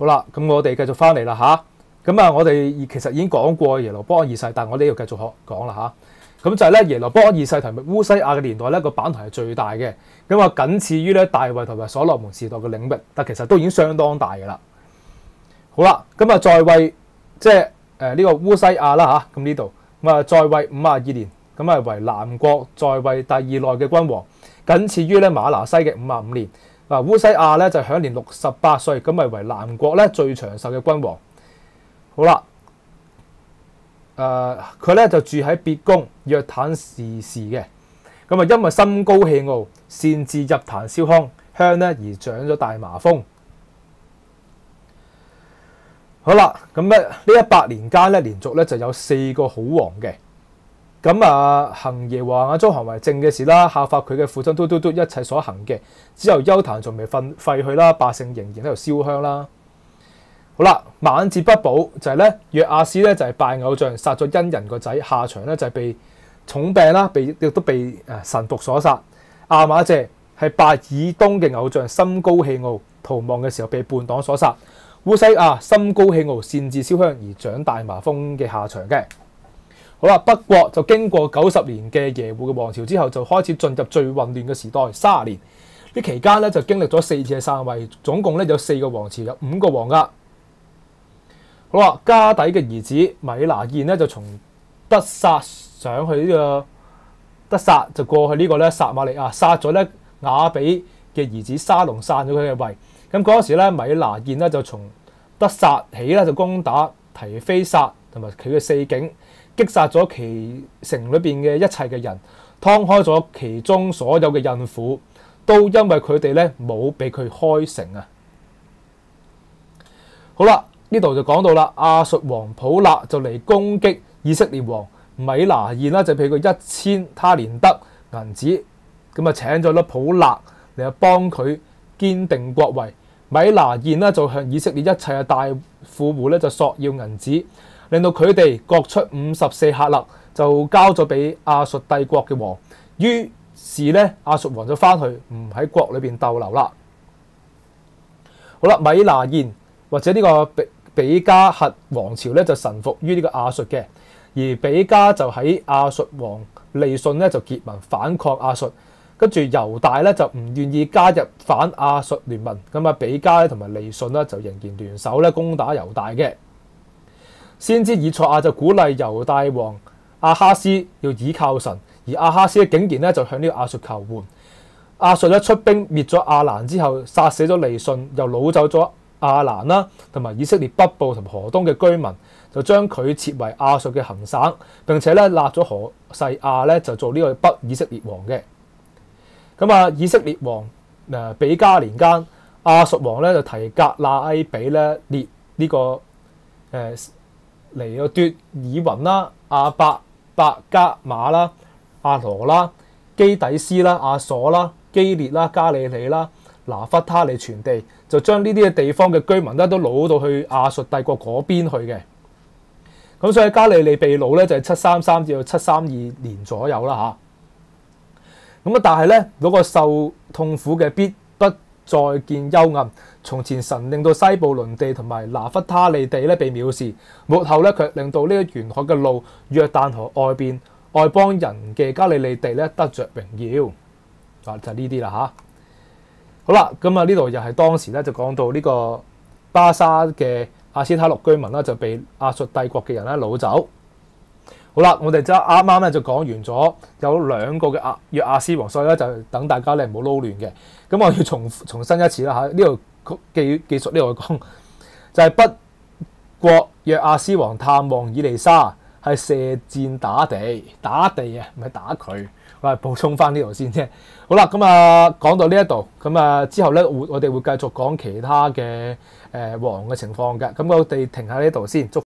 好啦，咁我哋繼續翻嚟啦吓，咁啊，我哋其實已經講過耶羅波安二世，但係我哋要繼續學講啦吓，咁就係咧耶羅波安二世同埋烏西亞嘅年代咧個版圖係最大嘅，咁啊僅次於咧大衛同埋所羅門時代嘅領域，但其實都已經相當大嘅啦。好啦，咁啊在位即係誒呢個烏西亞啦吓，咁呢度咁啊在位五廿二年，咁啊為南國在位第二耐嘅君王，僅次於咧馬拿西嘅五十五年。嗱，烏西亞咧就享年六十八歲，咁咪為南國咧最長壽嘅君王。好啦，誒佢咧就住喺別宮約坦士氏嘅，咁啊因為心高氣傲，擅自入壇燒香香咧而長咗大麻風。好啦，咁咧呢一百年間咧，連續咧就有四個好王嘅。咁啊，行耶和華中看為正嘅事啦，效法佢嘅父親嘟嘟嘟一切所行嘅。之後邱壇仲未瞓廢去啦，百姓仍然喺度燒香啦。好啦，晚節不保就係咧，約阿斯咧就係拜偶像，殺咗恩人個仔，下場咧就係被重病啦，被亦都被誒神僕所殺。亞瑪謝係拜以東嘅偶像，心高氣傲，逃亡嘅時候被叛黨所殺。烏西亞心高氣傲，擅自燒香而長大麻風嘅下場嘅。好啦，北國就經過九十年嘅耶戶嘅王朝之後，就開始進入最混亂嘅時代，三十年呢期間咧就經歷咗四次嘅散位，總共咧有四個王朝，有五個王噶。好啦，加底嘅兒子米拿現咧就從德撒上去呢個德撒，就過去呢個咧撒瑪利亞，殺咗咧雅比嘅兒子沙龍，散咗佢嘅位。咁嗰時咧米拿現咧就從德撒起咧就攻打提非撒同埋佢嘅四境。擊殺咗其城里边嘅一切嘅人，劏開咗其中所有嘅孕婦，都因為佢哋咧冇俾佢開城啊！好啦，呢度就講到啦，阿述王普勒就嚟攻擊以色列王米拿现啦，就俾佢一千他連德銀子，咁啊請咗粒普勒嚟幫佢堅定國位。米拿现呢，就向以色列一切嘅大富戶咧就索要銀子。令到佢哋各出五十四克勒，就交咗俾亞述帝國嘅王。於是咧，亞述王就翻去唔喺國裏邊逗留啦。好啦，米拿現或者呢個比比加核王朝咧就臣服於呢個亞述嘅，而比加就喺亞述王利信咧就結盟反抗亞述，跟住猶大咧就唔願意加入反亞述聯盟，咁啊比加咧同埋利信咧就仍然聯手咧攻打猶大嘅。先知以賽亞就鼓勵猶大王阿哈斯要倚靠神，而阿哈斯竟然咧就向呢個亞述求援。亞述一出兵滅咗亞蘭之後，殺死咗利信，又掳走咗亞蘭啦，同埋以色列北部同河東嘅居民，就將佢設為亞述嘅行省，並且咧立咗何世亞咧就做呢個北以色列王嘅。咁啊，以色列王誒比加年間，亞述王咧就提格納埃比咧列呢、個誒。嚟到奪以雲啦、阿伯、伯加馬啦、阿羅啦、基底斯啦、阿索啦、基列啦、加利利啦、拿弗他利全地，就將呢啲嘅地方嘅居民咧都攞到去亞述帝國嗰邊去嘅。咁所以加利利被擄咧就係七三三至到七三二年左右啦吓，咁啊，但係咧嗰個受痛苦嘅必不再見幽暗。從前神令到西布倫地同埋拿弗他利地咧被藐視，末後咧卻令到呢個沿海嘅路約旦河外邊外邦人嘅加利利地咧得着榮耀。啊，就呢啲啦吓，好啦，咁啊呢度又係當時咧就講到呢個巴沙嘅亞斯塔錄居民啦，就被亞述帝國嘅人咧擄走。好啦，我哋即啱啱咧就講完咗有兩個嘅亞約阿斯王，所以咧就等大家咧唔好撈亂嘅。咁我要重 重申一次啦嚇，呢度。記記述呢度講就係、是、北國約阿斯王探望以利沙，係射箭打地打地啊，唔係打佢。我係補充翻呢度先啫。好啦，咁啊講到呢一度，咁啊之後咧會我哋會繼續講其他嘅誒王嘅情況嘅。咁我哋停喺呢度先。祝